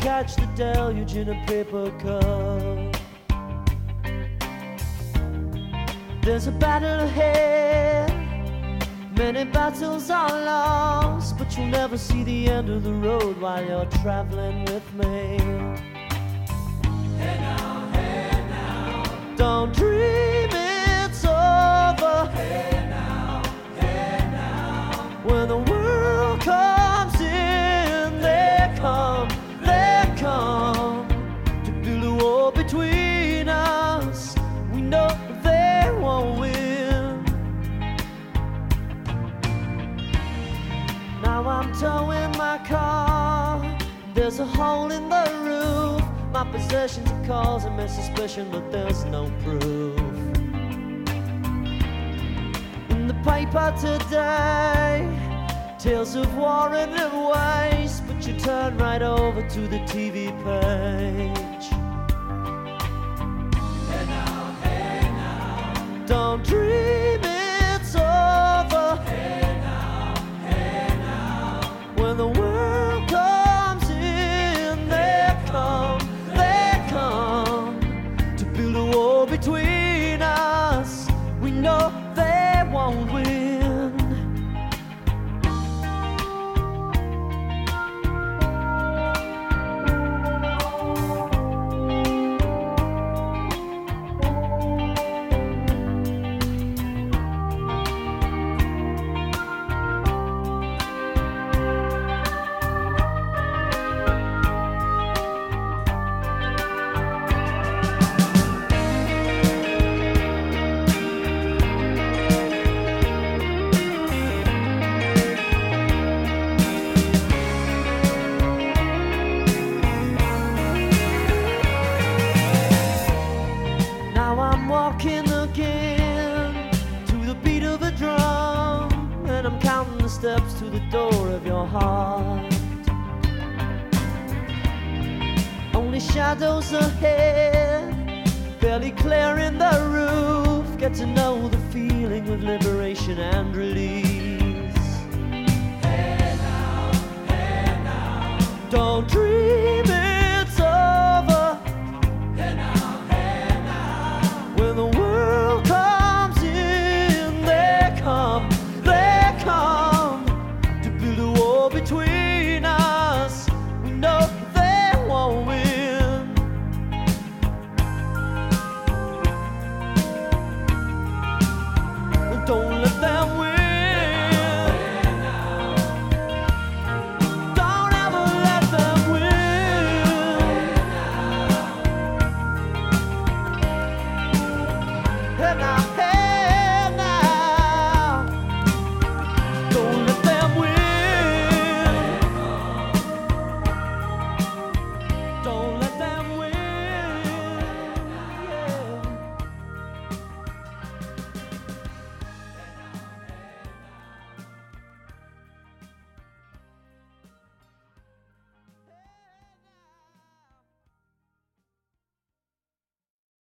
catch the deluge in a paper cup. There's a battle ahead. Many battles are lost, but you'll never see the end of the road while you're traveling with me. Hey now, hey now, Don't dream it's over hey now, hey now. when the I'm towing my car. There's a hole in the roof. My possessions are causing me suspicion, but there's no proof. In the paper today, tales of war and of waste, but you turn right over to the TV page. steps to the door of your heart. Only shadows ahead, barely clearing the roof. Get to know the feeling of liberation and release. Hey now, hey now. Don't dream.